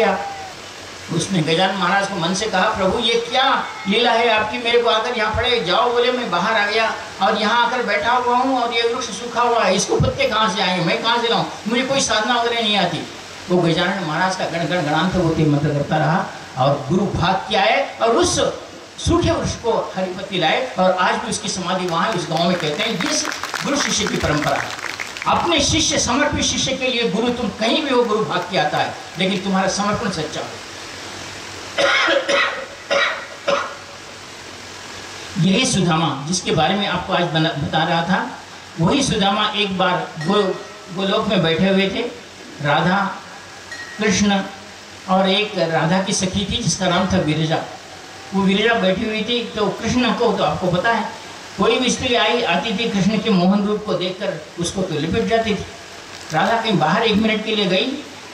गया। उसने गजान महाराज को मन से कहा, प्रभु, ये क्या लीला है? आपकी मेरे को आकर यहाँ पड़े, जाओ बोले, मैं बाहर आ गया और यहाँ आकर बैठा हुआ हूँ और ये वृक्ष सूखा हुआ है। इसको पत्ते कहाँ से आए मैं कहाँ से लाऊं? मुझे कोई साधना वगैरह नहीं आती। वो गजानन महाराज का गण गण गणांत होते मंत्र करता रहा और गुरु भाग किया है और उस सूखे वृक्ष को हरिपति लाए और आज भी उसकी समाधि वहाँ उस गाँव में कहते हैं ये गुरु शिष्य की परंपरा है। अपने शिष्य, समर्पित शिष्य के लिए गुरु तुम कहीं भी हो, गुरु भाग के आता है, लेकिन तुम्हारा समर्पण सच्चा हो। यही सुदामा, जिसके बारे में आपको आज बता रहा था, वही सुदामा एक बार गो, गोलोक में बैठे हुए थे, राधा, कृष्ण और एक राधा की सखी थी, जिसका नाम था विरजा वो विरजा बैठी हुई थी तो कृष्ण को तो आपको पता है कोई भी स्त्री आई आती थी कृष्ण के मोहन रूप को देखकर उसको तो लिपट जाती थी। राधा कहीं बाहर एक मिनट के लिए गई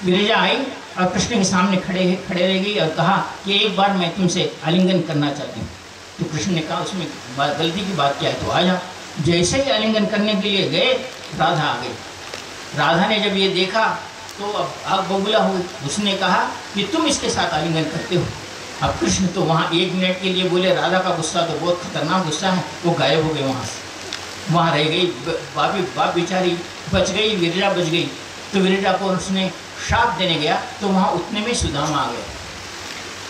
विरजा आई और कृष्ण के सामने खड़े खड़े रह गई और कहा कि एक बार मैं तुमसे आलिंगन करना चाहती हूँ। तो कृष्ण ने कहा, उसमें गलती की बात क्या है? तो आ जा जैसे ही आलिंगन करने के लिए गए, राधा आ गई। राधा ने जब ये देखा तो अब आग बबूला हुई उसने कहा कि तुम इसके साथ आलिंगन करते हो। अब कृष्ण तो वहाँ एक मिनट के लिए बोले, राधा का गुस्सा तो बहुत खतरनाक गुस्सा है। वो गायब हो गए वहाँ से। वहाँ रह गई बाबी, बाप बेचारी बच गई विरजा बच गई। तो विरजा को उसने श्राप देने गया तो वहाँ उतने में सुदामा आ गया।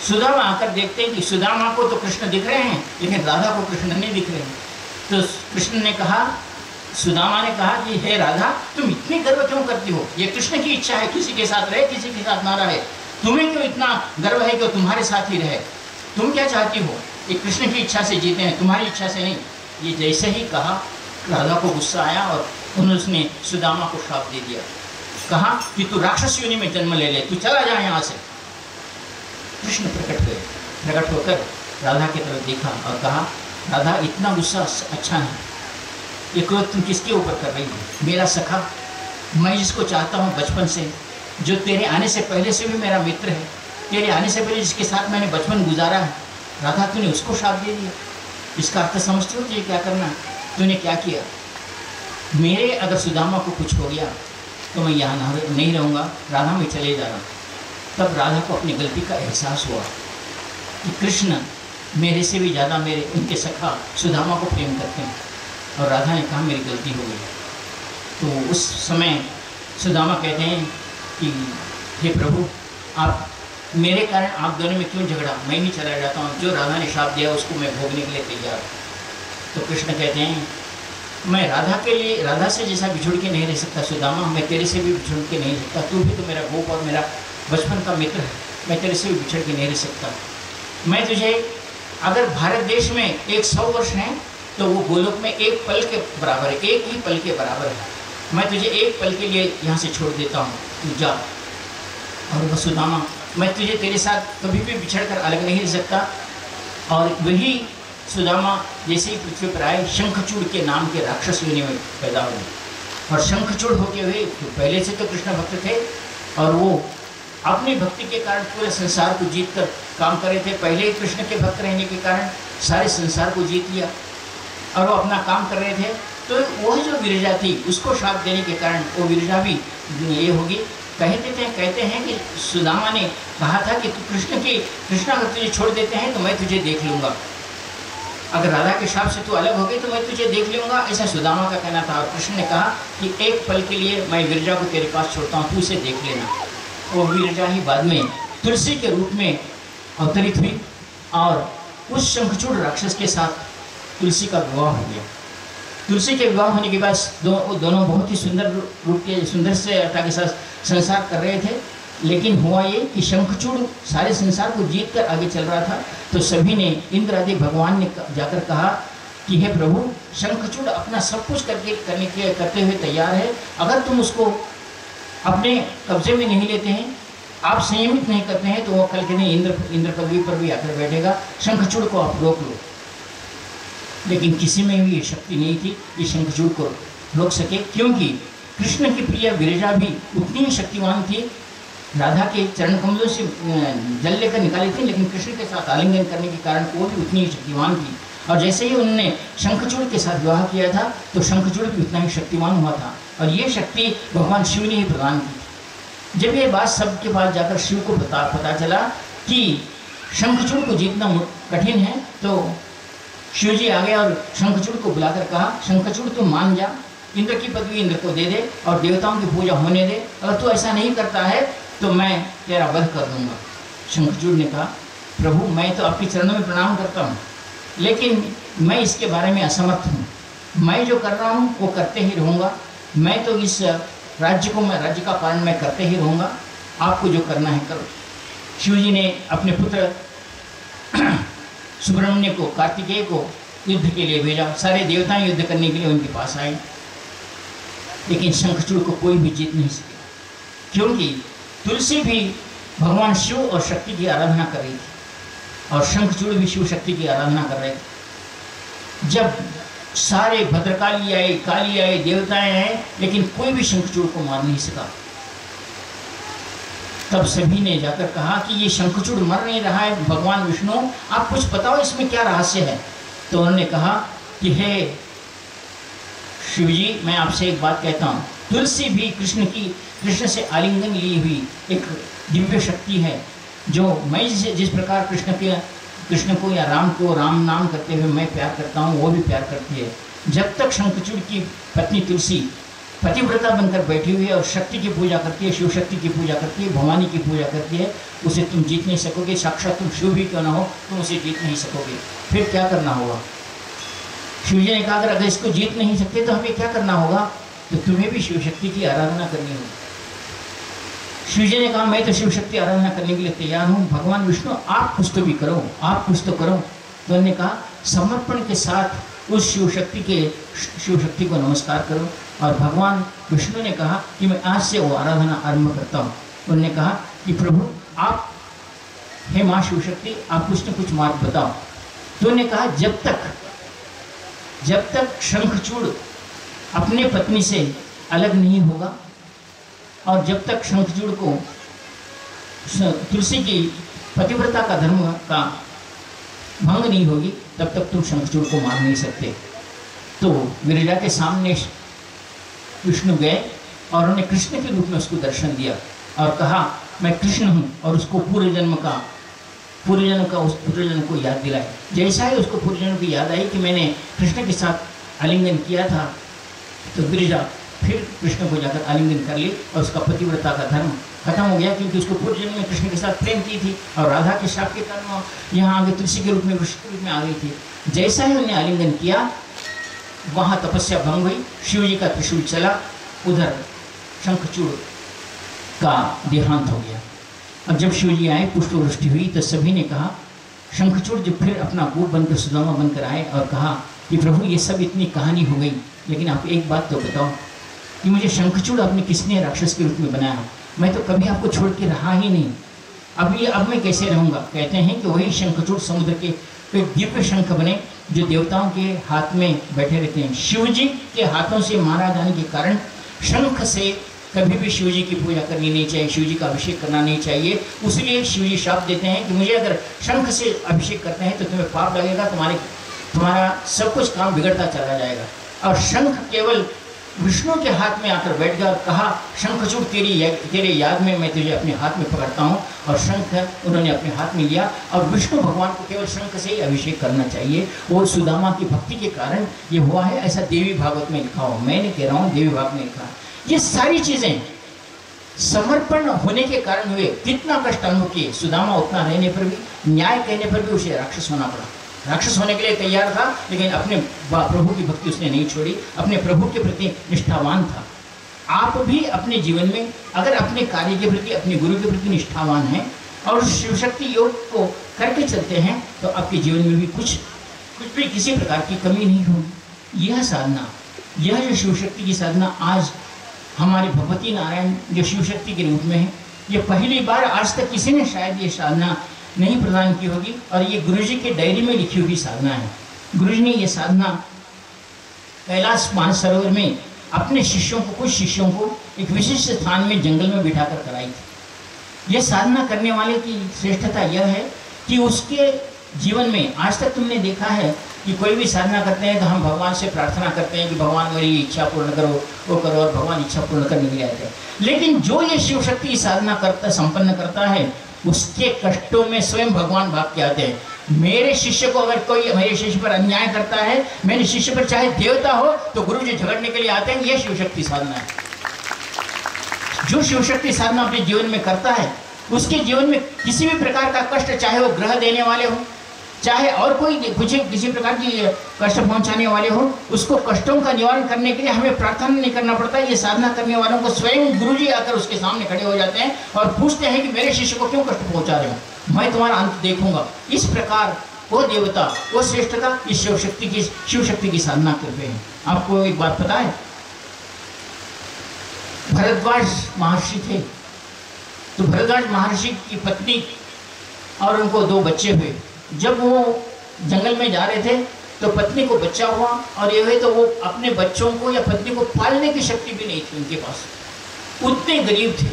सुदामा आकर देखते हैं कि सुदामा को तो कृष्ण दिख रहे हैं, लेकिन राधा को कृष्ण नहीं दिख रहे हैं। तो कृष्ण ने कहा, सुदामा ने कहा कि, हे राधा, तुम इतनी गर्व क्यों करती हो? ये कृष्ण की इच्छा है, किसी के साथ रहे, किसी के साथ ना रहे। तुम्हें क्यों इतना गर्व है कि तुम्हारे साथ ही रहे? तुम क्या चाहती हो? ये कृष्ण की इच्छा से जीते हैं, तुम्हारी इच्छा से नहीं। ये जैसे ही कहा, राधा को गुस्सा आया और उन्होंने सुदामा को श्राप दे दिया। कहा कि तू राक्षस योनि में जन्म ले ले, तू चला जा यहाँ से। कृष्ण प्रकट हुए प्रकट होकर राधा की तरफ़ देखा और कहा, राधा, इतना गुस्सा अच्छा है। ये क्रोध तुम किसके ऊपर कर रही हो? मेरा सखा, मैं जिसको चाहता हूँ बचपन से जो तेरे आने से पहले से भी मेरा मित्र है, तेरे आने से पहले जिसके साथ मैंने बचपन गुजारा है, राधा, तूने उसको शाप दे दिया। इसका अर्थ समझते हो तुझे क्या करना? तूने क्या किया? मेरे अगर सुदामा को कुछ हो गया तो मैं यहाँ नहीं रहूँगा, राधा में चले जा रहा हूँ। तब राधा को अपनी गलती का एहसास हुआ कि कृष्ण मेरे से भी ज़्यादा मेरे, उनके सखा सुदामा को प्रेम करते हैं। और राधा ने कहा, मेरी गलती हो गई। तो उस समय सुदामा कहते हैं कि, हे प्रभु, आप मेरे कारण आप दोनों में क्यों झगड़ा? मैं ही चला जाता हूँ। जो राधा ने श्राप दिया, उसको मैं भोगने के लिए तैयार तो कृष्ण कहते हैं, मैं राधा के लिए, राधा से जैसा बिछुड़ के नहीं रह सकता, सुदामा, मैं तेरे से भी बिछुड़ के नहीं सकता। तू भी तो मेरा गोप और मेरा बचपन का मित्र है। मैं तेरे से भी बिछड़ के नहीं रह सकता। मैं तुझे, अगर भारत देश में एक सौ वर्ष हैं तो वो गोलोक में एक पल के बराबर है, एक ही पल के बराबर है। मैं तुझे एक पल के लिए यहाँ से छोड़ देता हूँ। तू जा। और वसुदामा मैं तुझे तेरे साथ कभी भी बिछड़ कर अलग नहीं रह सकता। और वही सुदामा, जैसे ही पृथ्वी पर आए, शंखचूड़ के नाम के राक्षस योनि में पैदा हुए। और शंखचूड़ होते हुए तो पहले से तो कृष्ण भक्त थे, और वो अपनी भक्ति के कारण पूरे संसार को जीत कर काम कर रहे थे। पहले ही कृष्ण के भक्त रहने के कारण सारे संसार को जीत लिया। और वो अपना काम कर रहे थे। तो वह जो विरजा थी, उसको श्राप देने के कारण वो विरजा भी ये होगी। कहते थे, कहते हैं कि सुदामा ने कहा था कि कृष्ण की कृष्ण अगर तुझे छोड़ देते हैं तो मैं तुझे देख लूँगा। अगर राधा के श्राप से तू अलग हो गई तो मैं तुझे देख लूँगा। ऐसा सुदामा का कहना था और कृष्ण ने कहा कि एक पल के लिए मैं विरजा को तेरे पास छोड़ता हूँ, तू उसे देख लेना। वो विरजा ही बाद में तुलसी के रूप में अवतरित हुई और उस शंखचूड़ राक्षस के साथ तुलसी का विवाह हो गया। तुलसी के विवाह होने के बाद दो, दोनों बहुत ही सुंदर रूप के सुंदर से अटा के साथ संसार कर रहे थे। लेकिन हुआ ये कि शंखचूड़ सारे संसार को जीत कर आगे चल रहा था। तो सभी ने इंद्र आदि भगवान ने जाकर कहा कि हे प्रभु शंखचूड़ अपना सब कुछ करके करने के करते हुए तैयार है। अगर तुम उसको अपने कब्जे में नहीं लेते हैं आप संयमित नहीं करते हैं तो वो कल के दिन इंद्र इंद्र पदवी पर भी आकर बैठेगा। शंखचूड़ को आप रोक लो। लेकिन किसी में भी ये शक्ति नहीं थी ये शंखचूड़ को रोक सके, क्योंकि कृष्ण की प्रिय विरजा भी उतनी ही शक्तिवान थी। राधा के चरण कमलों से जल लेकर निकाली थी, लेकिन कृष्ण के साथ आलिंगन करने के कारण वो भी उतनी ही शक्तिवान थी। और जैसे ही उन्होंने शंखचूड़ के साथ विवाह किया था तो शंखचूड़ भी उतना ही शक्तिवान हुआ था। और ये शक्ति भगवान शिव ने ही प्रदान की जब ये बात सबके पास जाकर शिव को पता पता चला कि शंखचूड़ को जीतना कठिन है तो शिव जी आ गए और शंखचूड़ को बुलाकर कहा, शंखचूड़ तुम मान जा। इंद्र की पदवी इंद्र को दे दे और देवताओं की पूजा होने दे। अगर तू ऐसा नहीं करता है तो मैं तेरा वध कर दूँगा। शंखचूड़ ने कहा, प्रभु, मैं तो आपके चरणों में प्रणाम करता हूँ, लेकिन मैं इसके बारे में असमर्थ हूँ। मैं जो कर रहा हूँ, वो करते ही रहूँगा। मैं तो इस राज्य को मैं, राज्य का पालन मैं करते ही रहूँगा। आपको जो करना है करो। शिव जी ने अपने पुत्र सुब्रमण्य को, कार्तिकेय को युद्ध के लिए भेजा। सारे देवता युद्ध करने के लिए उनके पास आए। लेकिन शंखचूड़ को कोई भी जीत नहीं सके। क्योंकि तुलसी भी भगवान शिव और शक्ति की आराधना कर रही थी। और शंखचूड़ भी शिव शक्ति की आराधना कर रहे थे। जब सारे भद्रकाली आए, काली आए, देवताएँ आए, लेकिन कोई भी शंखचूड़ को मार नहीं सका। तब सभी ने जाकर कहा कि ये शंखचूड़ मर नहीं रहा है। भगवान विष्णु, आप कुछ बताओ, इसमें क्या रहस्य है? तो उन्होंने कहा कि, हे शिव जी मैं आपसे एक बात कहता हूँ। तुलसी भी कृष्ण की, कृष्ण से आलिंगन ली हुई एक दिव्य शक्ति है, जो मैं जिस जिस प्रकार कृष्ण के, कृष्ण को या राम को राम नाम करते हुए मैं प्यार करता हूँ, वो भी प्यार करती है। जब तक शंखचूड़ की पत्नी तुलसी पतिव्रता बनकर बैठी हुई है और शक्ति की पूजा करती है, शिव शक्ति की पूजा करती है, भवानी की पूजा करती है, उसे तुम जीत नहीं सकोगे, साक्षात तुम शिव भी क्यों ना हो, तुम उसे जीत नहीं सकोगे। फिर क्या करना होगा? शिव जी ने कहा, अगर अगर इसको जीत नहीं सकते तो हमें क्या करना होगा? तो तुम्हें भी शिव शक्ति की आराधना करनी होगी। शिव जी ने कहा, मैं तो शिव शक्ति आराधना करने के लिए तैयार हूँ। भगवान विष्णु, आप कुछ तो भी करो, आप कुछ तो करो। तो उन्होंने कहा, समर्पण के साथ उस शिव शक्ति के शिव शक्ति को नमस्कार करो। और भगवान विष्णु ने कहा कि मैं आज से वो आराधना आरंभ करता हूँ। उन्होंने कहा कि प्रभु, आप, हे माँ शिव शक्ति आप कुछ न कुछ मार्ग बताओ। तो उन्होंने कहा, जब तक जब तक शंखचूड़ अपने पत्नी से अलग नहीं होगा, और जब तक शंखचूड़ को तुलसी की पतिव्रता का धर्म का भंग नहीं होगी तब तक तुम शंखचूड़ को मार नहीं सकते। तो विरजा के सामने विष्णु गए और उन्होंने कृष्ण के रूप में उसको दर्शन दिया और कहा, मैं कृष्ण हूँ और उसको पूर्व जन्म का पूर्व जन्म का उस पूर्व जन्म को याद दिलाए जैसा ही उसको पूर्व जन्म की याद आई कि मैंने कृष्ण के साथ आलिंगन किया था तो गिरिजा फिर कृष्ण को जाकर आलिंगन कर ली और उसका पतिव्रता का धर्म खत्म हो गया, क्योंकि उसको पूर्व जन्म में कृष्ण के साथ प्रेम की थी और राधा के शाप के कारण यहाँ आगे तुलसी के रूप में, वृक्ष के रूप में आ गई थी। जैसा ही उन्हें आलिंगन किया, वहाँ तपस्या भंग हुई, शिव जी का त्रिशूल चला, उधर शंखचूड़ का देहांत हो गया। अब जब शिव जी आए पुष्प वृष्टि हुई तो सभी ने कहा, शंखचूड़ जब फिर अपना गोप बनकर, सुदामा बनकर आए और कहा कि प्रभु, ये सब इतनी कहानी हो गई, लेकिन आप एक बात तो बताओ कि मुझे शंखचूड़ अपने किसने राक्षस के रूप में बनाया? मैं तो कभी आपको छोड़ के रहा ही नहीं। अब ये, अब मैं कैसे रहूँगा? कहते हैं कि वही शंखचूड़ समुद्र के दिव्य शंख बने, जो देवताओं के हाथ में बैठे रहते हैं। शिव जी के हाथों से मारा जाने के कारण शंख से कभी भी शिव जी की पूजा करनी नहीं चाहिए शिव जी का अभिषेक करना नहीं चाहिए। उसलिए शिव जी श्राप देते हैं कि मुझे अगर शंख से अभिषेक करते हैं तो तुम्हें पाप लगेगा, तुम्हारे, तुम्हारा सब कुछ काम बिगड़ता चला जाएगा। और शंख केवल विष्णु के हाथ में आकर बैठ गया और कहा शंखचूड़ तेरी या, तेरे याद में मैं तुझे अपने हाथ में पकड़ता हूँ। और शंख उन्होंने अपने हाथ में लिया। और विष्णु भगवान को केवल शंख से ही अभिषेक करना चाहिए। वो सुदामा की भक्ति के कारण ये हुआ है ऐसा देवी भागवत में लिखा हो मैंने कह रहा हूँ देवी भाग में लिखा ये सारी चीज़ें समर्पण होने के कारण हुए। कितना कष्ट अनुभव किए। सुदामा उतना रहने पर भी न्याय कहने पर भी उसे राक्षस होना पड़ा। राक्षस होने के लिए तैयार था, लेकिन अपने प्रभु की भक्ति उसने नहीं छोड़ी। अपने प्रभु के प्रति निष्ठावान था। आप भी अपने जीवन में, अगर अपने कार्य के प्रति, अपने गुरु के प्रति निष्ठावान हैं और शिव शक्ति योग को करके चलते हैं तो आपके जीवन में भी कुछ कुछ भी किसी प्रकार की कमी नहीं होगी। यह साधना, यह जो शिव शक्ति की साधना आज हमारे भगवती नारायण, जो शिव शक्ति के रूप में है, ये पहली बार आज तक किसी ने शायद ये साधना नहीं प्रदान की होगी और ये गुरु जी के डायरी में लिखी हुई साधना है। गुरु जी ने ये साधना कैलाश मानसरोवर में अपने शिष्यों को, कुछ शिष्यों को एक विशिष्ट स्थान में जंगल में बिठा कर कराई थी। यह साधना करने वाले की श्रेष्ठता यह है कि उसके जीवन में, आज तक तुमने देखा है कि कोई भी साधना करते हैं तो हम भगवान से प्रार्थना करते हैं कि भगवान मेरी इच्छा पूर्ण करो, वो करो और भगवान इच्छा पूर्ण करने के लिए आते हैं लेकिन जो ये शिव शक्ति साधना करता, संपन्न करता है उसके कष्टों में स्वयं भगवान भाग के आते हैं। मेरे शिष्य को अगर कोई मेरे शिष्य पर अन्याय करता है, मेरे शिष्य पर चाहे देवता हो तो गुरु जी झगड़ने के लिए आते हैं, यह शिव शक्ति साधना है। जो शिव शक्ति साधना अपने जीवन में करता है, उसके जीवन में किसी भी प्रकार का कष्ट, चाहे वो ग्रह देने वाले हो चाहे और कोई कुछ किसी प्रकार की कष्ट पहुँचाने वाले हो, उसको कष्टों का निवारण करने के लिए हमें प्रार्थना नहीं करना पड़ता। ये साधना करने वालों को स्वयं गुरु जी आकर उसके सामने खड़े हो जाते हैं और पूछते हैं कि मेरे शिष्य को क्यों कष्ट पहुँचा रहे हो? मैं तुम्हारा अंत देखूँगा। इस प्रकार, वो देवता, वो श्रेष्ठता, इस शिव शक्ति की शिव शक्ति की साधना करते हैं। आपको एक बात पता है भरद्वाज महर्षि थे। तो भरद्वाज महर्षि की पत्नी और उनको दो बच्चे हुए। जब वो जंगल में जा रहे थे तो पत्नी को बच्चा हुआ और ये हुए तो वो अपने बच्चों को या पत्नी को पालने की शक्ति भी नहीं थी उनके पास। उतने गरीब थे।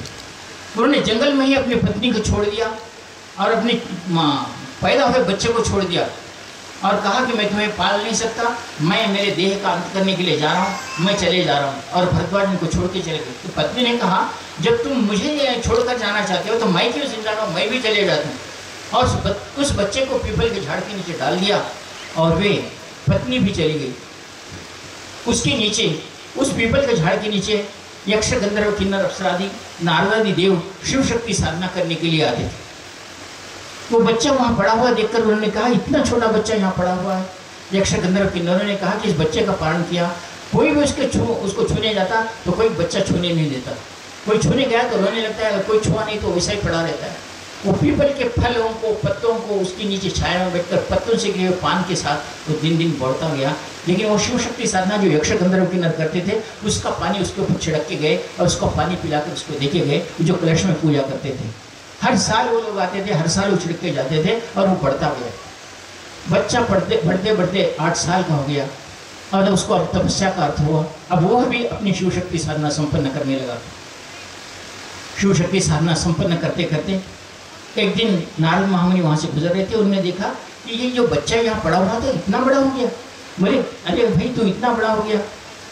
उन्होंने जंगल में ही अपनी पत्नी को छोड़ दिया और अपनी पैदा हुए बच्चे को छोड़ दिया और कहा कि मैं तुम्हें पाल नहीं सकता, मैं मेरे देह का अंत करने के लिए जा रहा हूँ, मैं चले जा रहा हूँ और भरद्वाज उनको छोड़ के चले गए। तो पत्नी ने कहा, जब तुम मुझे छोड़कर जाना चाहते हो तो मैं क्यों ज़िंदा रहा? मैं भी चले जाता हूँ। और उस बच्चे को पीपल के झाड़ के नीचे डाल दिया और वे पत्नी भी चली गई। उसके नीचे, उस पीपल के झाड़ के नीचे यक्ष गंधर्व किन्नर अप्सरादि, नारदादि देव शिव शक्ति साधना करने के लिए आते थे। वो बच्चा वहाँ पड़ा हुआ देखकर उन्होंने कहा, इतना छोटा बच्चा यहाँ पड़ा हुआ है। यक्ष गंधर्व किन्नरों ने कहा कि इस बच्चे का पालन किया। कोई भी उसके छू, उसको छूने जाता तो कोई बच्चा छूने नहीं देता। कोई छूने गया तो रोने लगता है कोई छुआ नहीं तो वैसा ही पड़ा रहता है। वो पीपल के फलों को, पत्तों को, उसके नीचे छाया में बैठकर पत्तों से गिरे पान के साथ वो दिन दिन बढ़ता गया। लेकिन वो शिव शक्ति साधना जो यक्ष गंधर्व की नर करते थे, उसका पानी उसके ऊपर छिड़क के गए और उसको पानी पिलाकर उसको देखे गए जो कलश में पूजा करते थे। हर साल वो लोग आते थे, हर साल वो छिड़क के जाते थे और वो बढ़ता गया। बच्चा बढ़ते बढ़ते बढ़ते आठ साल का हो गया और उसको अब तपस्या का अर्थ हुआ। अब वो भी अपनी शिव शक्ति साधना संपन्न करने लगा। शिव शक्ति साधना संपन्न करते करते एक दिन नारद महामुनि वहाँ से गुजर रहे थे उन्होंने देखा कि ये जो बच्चा यहाँ पड़ा हुआ था, इतना बड़ा हो गया। बोले, अरे भाई, तू इतना बड़ा हो गया?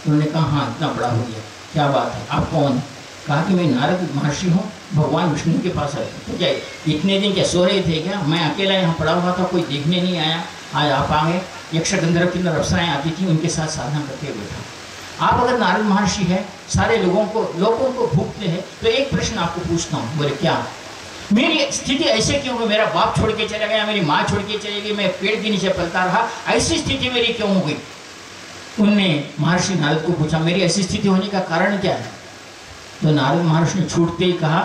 उन्होंने कहा हाँ इतना बड़ा हो गया। क्या बात है? आप कौन कहा कि मैं नारद महर्षि हूँ, भगवान विष्णु के पास आए तो क्या, इतने दिन क्या सो रहे थे क्या? मैं अकेला यहाँ पड़ा हुआ था, कोई देखने नहीं आया। आज आप आ गए। यक्ष गंधर्व की अप्सराएँ आती थी उनके साथ साधना करके बैठा। आप अगर नारद महर्षि है, सारे लोगों को लोगों को भूखते हैं तो एक प्रश्न आपको पूछता हूँ। बोले, क्या? मेरी स्थिति ऐसे क्यों हुई? मेरा बाप छोड़ के चला गया, मेरी माँ छोड़ के चली गई, मैं पेड़ के नीचे पलता रहा। ऐसी स्थिति मेरी क्यों हो गई उनने महर्षि नारद को पूछा, मेरी ऐसी स्थिति होने का कारण क्या है? तो नारद महर्षि ने छूटते ही कहा,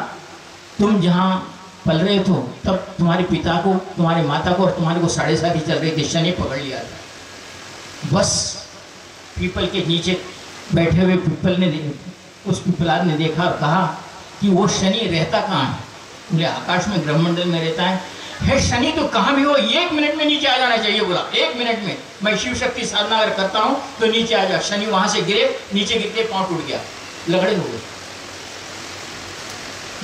तुम जहाँ पल रहे थे, तब तुम्हारे पिता को, तुम्हारे माता को और तुम्हारे को साढ़े साथ चल रही थी शनि पकड़ लिया था। बस पीपल के नीचे बैठे हुए पीपल ने उस पिपलाद ने देखा और कहा कि वो शनि रहता कहाँ है? बोले आकाश में ग्रहमंडल में रहता है। हे शनि तो कहाँ भी हो? एक मिनट में नीचे आ जाना चाहिए, बोला। एक मिनट में। मैं शिव शक्ति साधना अगर करता हूँ तो नीचे आ जा। शनि वहाँ से गिरे, नीचे गिरते पाँव टूट गया। लगड़े हो गए।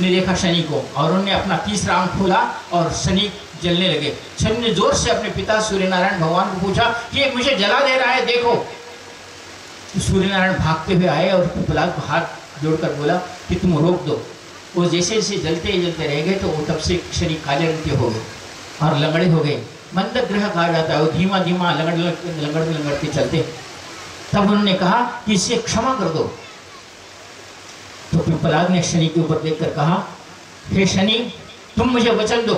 ने देखा शनि को, और उन्होंने अपना तीसरा आँख खोला, और शनि जलने लगे। शनि ने ज़ोर से अपने पिता सूर्य नारायण भगवान को पूछा कि मुझे जला दे रहा है, देखो। तो सूर्य भागते हुए आए और प्रहलाद को हाथ जोड़कर बोला कि तुम रोक दो। वो जैसे जैसे जलते जलते रह गए तो वो तब से शरीर काले रंग के हो गए और लंगड़े हो गए। मंद ग्रह कहा जाता है, वो धीमा धीमा लंगड़ लंगड़ लंगड़ के चलते। तब उन्होंने कहा कि इसे क्षमा कर दो। तो पिपलाग ने शनि के ऊपर देखकर कहा, हे शनि, तुम मुझे वचन दो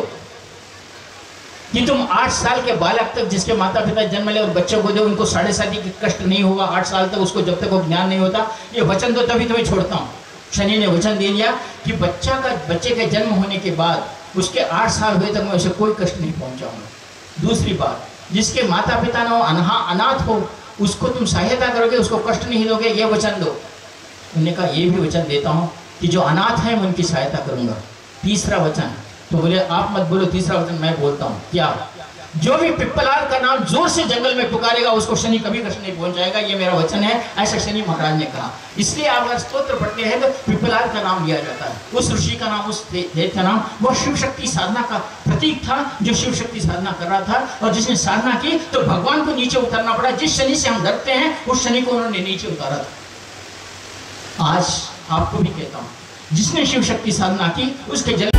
कि तुम आठ साल के बालक तक जिसके माता पिता जन्म ले और बच्चों को दो, उनको साढ़े शादी की कष्ट नहीं होगा आठ साल तक उसको जब तक वो ज्ञान नहीं होता, ये वचन दो तभी तुम्हें छोड़ता हूँ। शनि ने वचन दे दिया कि बच्चा का, बच्चे के जन्म होने के बाद उसके आठ साल हुए तक मैं उसे कोई कष्ट नहीं पहुंचाऊँगा। दूसरी बात, जिसके माता पिता ना हो, अनहा, अनाथ हो, उसको तुम सहायता करोगे, उसको कष्ट नहीं दोगे, ये वचन दो। उन्होंने कहा, ये भी वचन देता हूँ कि जो अनाथ है, मैं उनकी सहायता करूँगा। तीसरा वचन तो बोले, आप मत बोलो, तीसरा वचन मैं बोलता हूँ। क्या? जो भी पिप्पलाल का नाम ज़ोर से जंगल में पुकारेगा, उसको शनि कभी कष्ट नहीं पहुँच जाएगा ये मेरा वचन है, ऐसा शनि महाराज ने कहा। इसलिए आप अगर स्त्रोत्र पढ़ते हैं तो पिप्पलाल का नाम लिया जाता है। उस ऋषि का नाम, उस देव का नाम, वह शिव शक्ति साधना का प्रतीक था, जो शिव शक्ति साधना कर रहा था। और जिसने साधना की तो भगवान को नीचे उतरना पड़ा। जिस शनि से हम डरते हैं, उस शनि को उन्होंने नीचे उतारा। था आज आपको भी कहता हूँ, जिसने शिव शक्ति साधना की, उसके जल